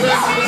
Let's.